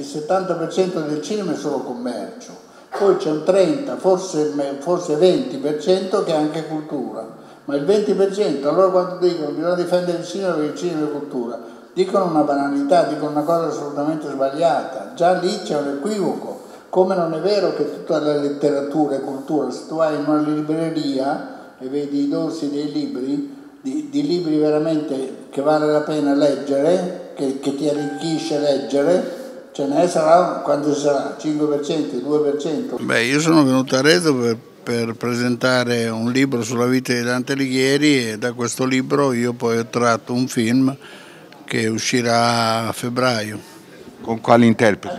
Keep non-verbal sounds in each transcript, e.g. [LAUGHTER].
il 70% del cinema è solo commercio, poi c'è un 30, forse, forse 20% che è anche cultura, ma il 20%, allora quando dicono bisogna difendere il cinema perché il cinema è cultura, dicono una banalità, dicono una cosa assolutamente sbagliata, già lì c'è un equivoco, come non è vero che tutta la letteratura è cultura, se tu vai in una libreria e vedi i dorsi dei libri, di, di libri veramente che vale la pena leggere, che, che ti arricchisce leggere, ce ne sarà quanto sarà? 5%, 2%? Beh, io sono venuto a Rezo per, per, presentare un libro sulla vita di Dante Alighieri e da questo libro io poi ho tratto un film che uscirà a febbraio. Con quali interpreti?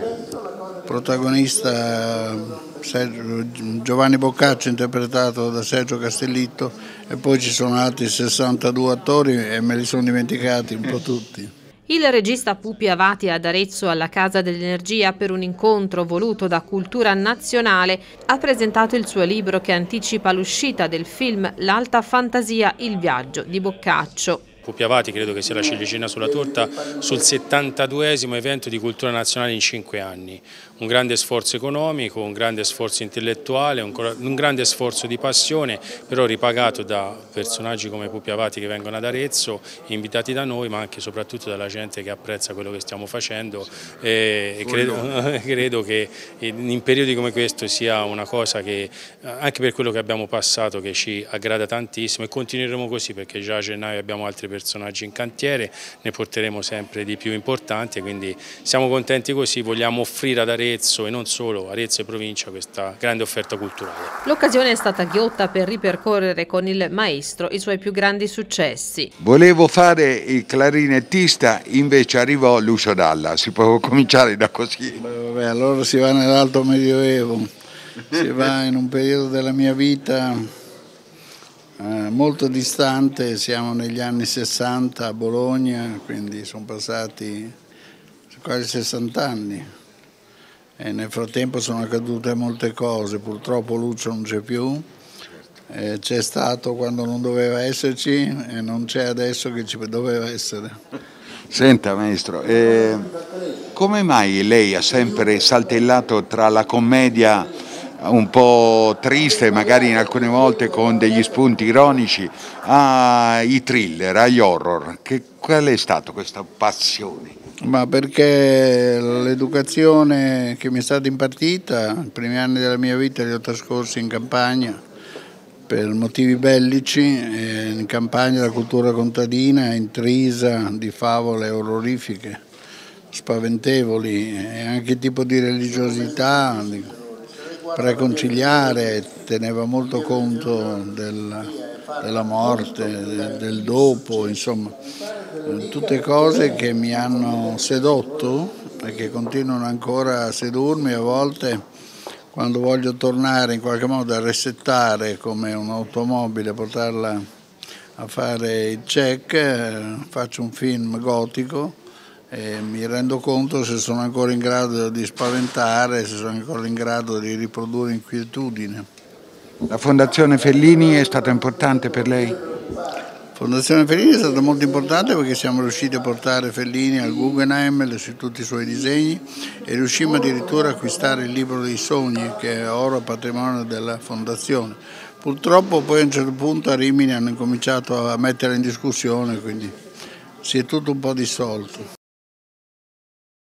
Protagonista Sergio, Giovanni Boccaccio interpretato da Sergio Castellitto e poi ci sono altri 62 attori e me li sono dimenticati un po' tutti. Il regista Pupi Avati ad Arezzo alla Casa dell'Energia per un incontro voluto da Cultura Nazionale ha presentato il suo libro che anticipa l'uscita del film L'alta fantasia, il viaggio di Boccaccio. Pupiavati credo che sia la ciliegina sulla torta sul 72esimo evento di cultura nazionale in cinque anni. Un grande sforzo economico, un grande sforzo intellettuale, un, grande sforzo di passione, però ripagato da personaggi come Pupiavati che vengono ad Arezzo, invitati da noi, ma anche e soprattutto dalla gente che apprezza quello che stiamo facendo e, e credo, [LAUGHS] credo, che in periodi come questo sia una cosa che, anche per quello che abbiamo passato, che ci aggrada tantissimo e continueremo così perché già a gennaio abbiamo altri personaggi in cantiere, ne porteremo sempre di più importanti, quindi siamo contenti così, vogliamo offrire ad Arezzo e non solo, Arezzo e provincia questa grande offerta culturale. L'occasione è stata ghiotta per ripercorrere con il maestro i suoi più grandi successi. Volevo fare il clarinettista, invece arrivò Lucio Dalla, si può cominciare da così. Beh, vabbè, allora si va nell'alto medioevo, si va in un periodo della mia vita eh, molto distante, siamo negli anni 60 a Bologna, quindi sono passati quasi 60 anni e nel frattempo sono accadute molte cose, purtroppo Lucio non c'è più, eh, c'è stato quando non doveva esserci e non c'è adesso che ci doveva essere. Senta maestro, eh, come mai lei ha sempre saltellato tra la commedia un po' triste, magari in alcune volte con degli spunti ironici, ai thriller, agli horror. Che, qual è stata questa passione? Ma perché l'educazione che mi è stata impartita, i primi anni della mia vita li ho trascorsi in campagna per motivi bellici, in campagna la cultura contadina intrisa di favole orrorifiche, spaventevoli e anche tipo di religiosità preconciliare, teneva molto conto del, della morte, del dopo, insomma, tutte cose che mi hanno sedotto e che continuano ancora a sedurmi a volte quando voglio tornare in qualche modo a resettare come un'automobile, portarla a fare il check, faccio un film gotico e mi rendo conto se sono ancora in grado di spaventare, se sono ancora in grado di riprodurre inquietudine. La Fondazione Fellini è stata importante per lei? La Fondazione Fellini è stata molto importante perché siamo riusciti a portare Fellini al Guggenheim su tutti i suoi disegni e riuscimmo addirittura a acquistare il libro dei sogni che è ora patrimonio della Fondazione. Purtroppo poi a un certo punto a Rimini hanno incominciato a mettere in discussione, quindi si è tutto un po' dissolto.